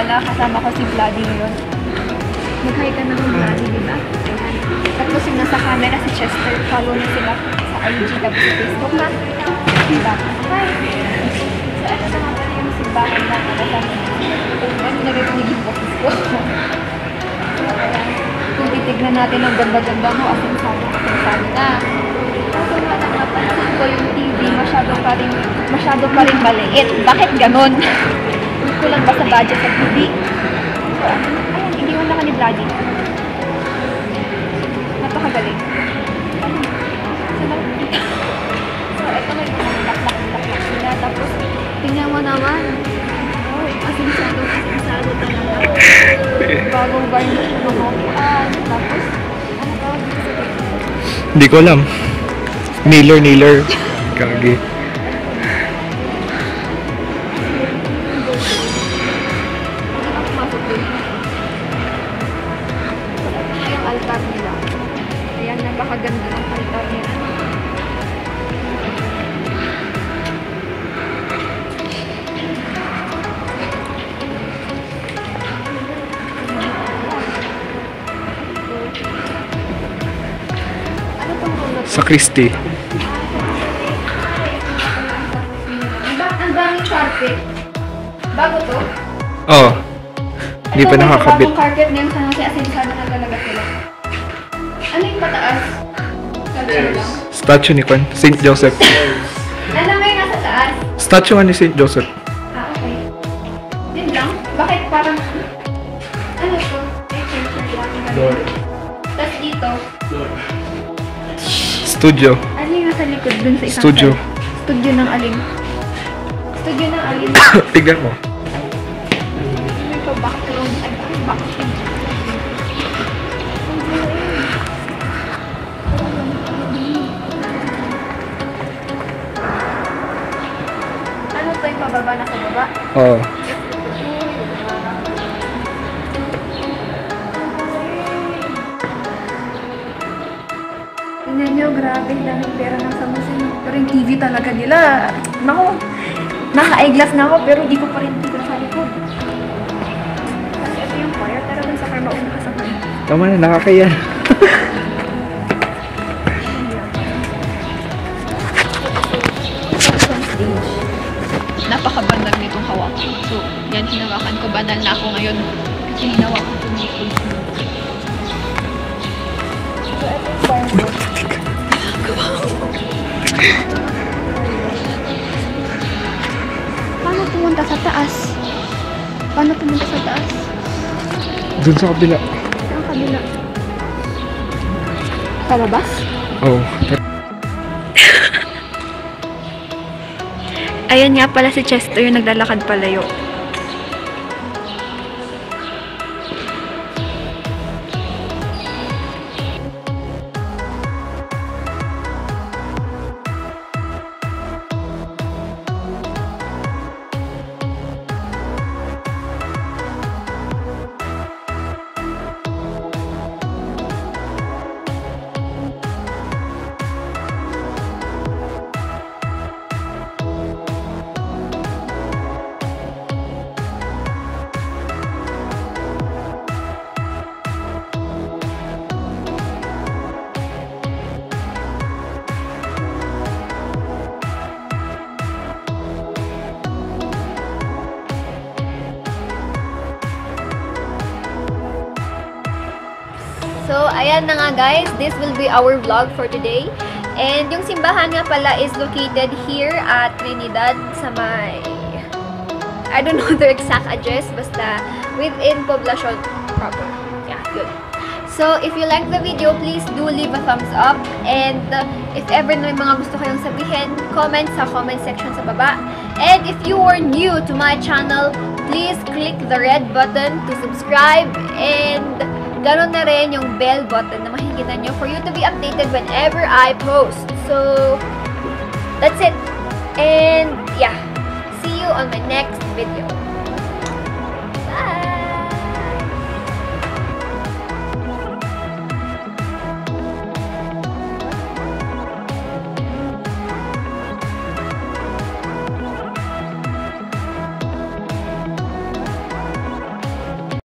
pala, kasama ko si Vladdy ngayon. Mag-hi ka ng Vladdy, di? Ayan. Tapos yung nasa camera si Chester, follow niyo sila sa IG, tapos sa Facebook na. Diba? Hi! So, ito na nga pala yung simbahan na kasama. Ano narinig yung boses ko? So, ayan. Kung titignan natin ang ganda-ganda mo, asin sana, asin sana na. Kaso nga napapansin ko yung TV, masyado pa rin, masyado pa rin maliit. Bakit ganon? Kulang ba sa budget sa TV? So, ayan, iniwan na ka ni Vladdy. Napakagaling. Ayun. So, ito may mga laklak-laklak sila. Tapos, tingnan mo naman. Oh, asinsado, asinsado talaga. Bagong ng mga upuan. Tapos, ano tawag dito sa? Hindi ko alam. Nailer, nailer. Kagi. Napakaganda ng altar nila. Ano? Sa Christie. Ang daming carpet. Bago to? Oh. Hindi pa may nakakabit. Bagong carpet na yung San Jose Asinsado na talaga sila. Ano yung pataas? Statue ni Kwan. St. Joseph. Ano may nasa taas? Statue nga ni St. Joseph. Ah, okay. Yun lang? Bakit parang... Ano to? May picture lang. ganun. Tapos dito, Studio. ano yung nasa likod dun sa isang Studio. side? Studio ng aling. Studio ng aling. Tignan mo. May pa background. Ay, bakit baba? Oh. Tingnan nyo, grabe, daming pera ng Samusin. Pero yung TV talaga nila, naku, naka-eyeglass na ako, pero di ko pa rin tigil sa likod. Kasi ito yung choir, pero dun sa car mauna ka sa car. Tama na, nakakaya. Hawak ko. So, yan, hinawakan ko. Banal na ako ngayon. Kasi hinawakan ko. So, ito yung choir mo. Paano pumunta sa taas? Paano pumunta sa taas? Dun sa kabila. Ang kabila. Sa labas? Oh. Ayan nga pala si Chester yung naglalakad palayo. So, ayan na nga guys. This will be our vlog for today. And yung simbahan nga pala is located here at Trinidad sa may... I don't know the exact address. Basta within Poblacion proper. Yeah, good. So, if you like the video, please do leave a thumbs up. And uh, if ever may mga gusto kayong sabihin, comment sa comment section sa baba. And if you are new to my channel, please click the red button to subscribe. And ganon na rin yung bell button na makikita nyo for you to be updated whenever I post. So, that's it. And yeah, see you on my next video.